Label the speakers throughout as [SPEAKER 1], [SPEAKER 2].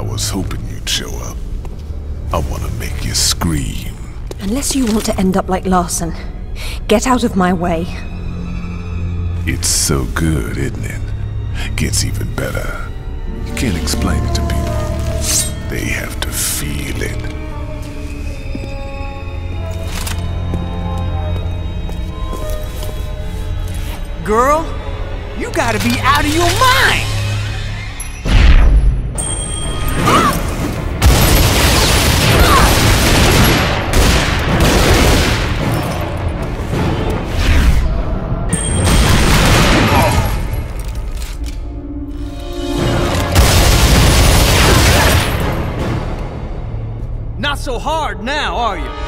[SPEAKER 1] was hoping you'd show up. I want to make you scream.
[SPEAKER 2] Unless you want to end up like Larson, get out of my way.
[SPEAKER 1] It's so good, isn't it? Gets even better. You can't explain it to people. They have to feel it.
[SPEAKER 3] Girl, you gotta be out of your mind! Hard now, are you?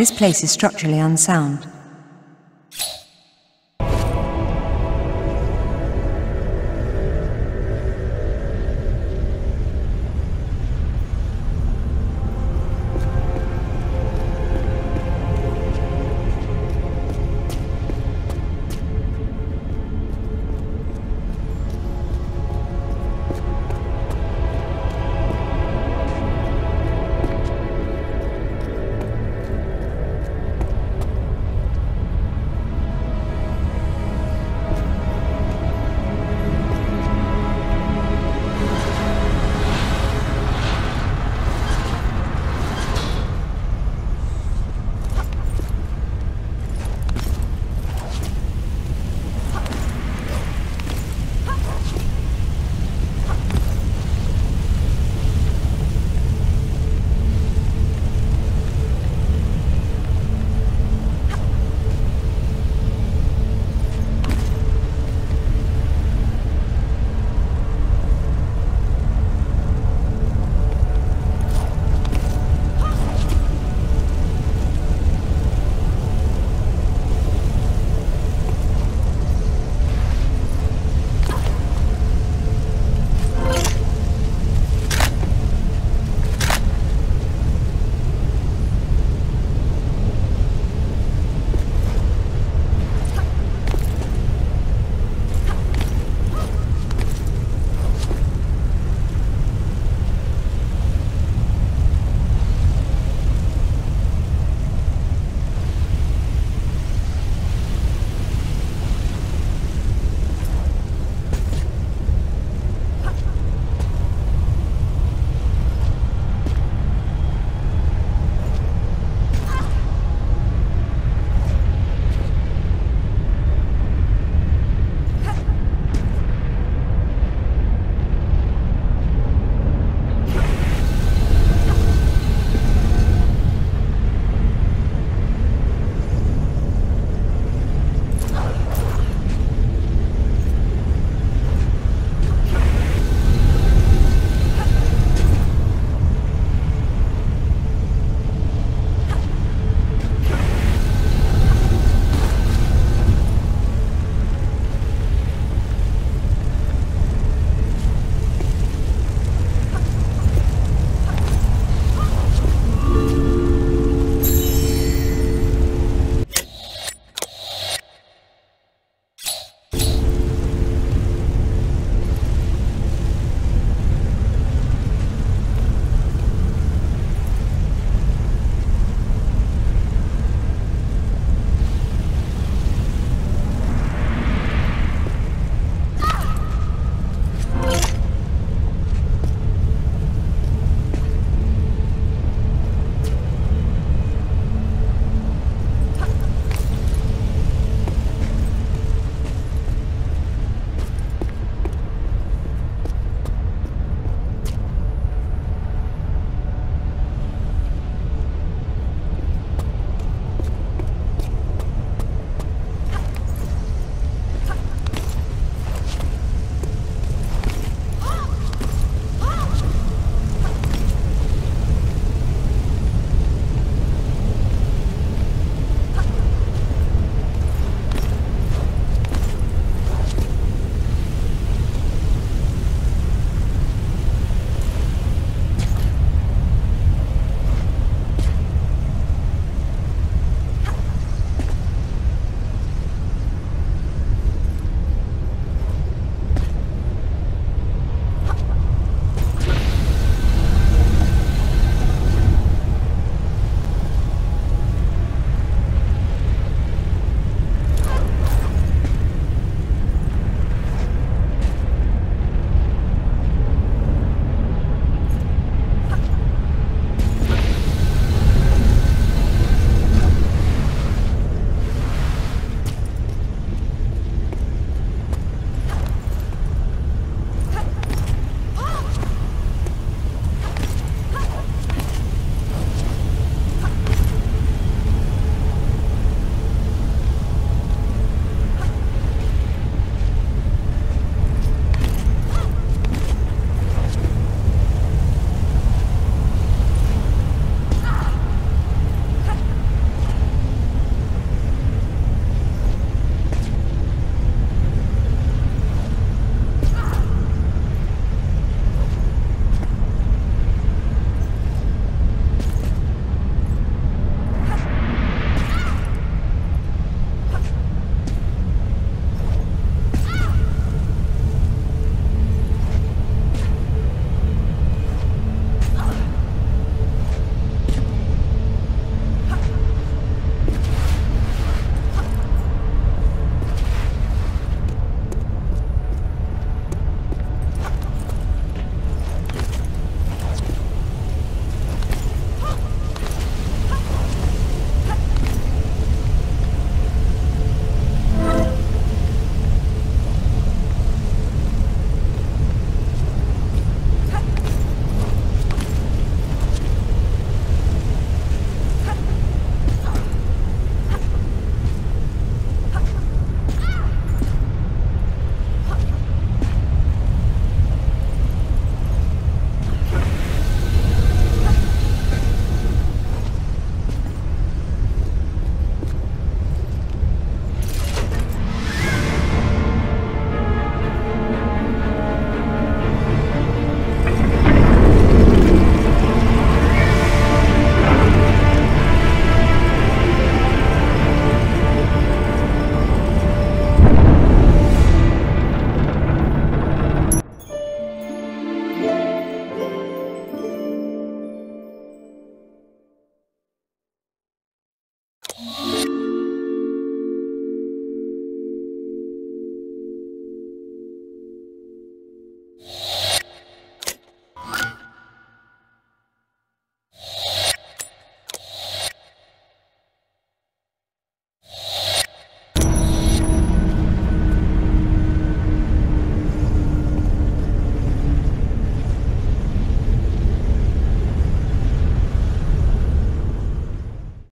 [SPEAKER 4] This place is structurally unsound.